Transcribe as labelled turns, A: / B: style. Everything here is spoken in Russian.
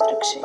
A: Production.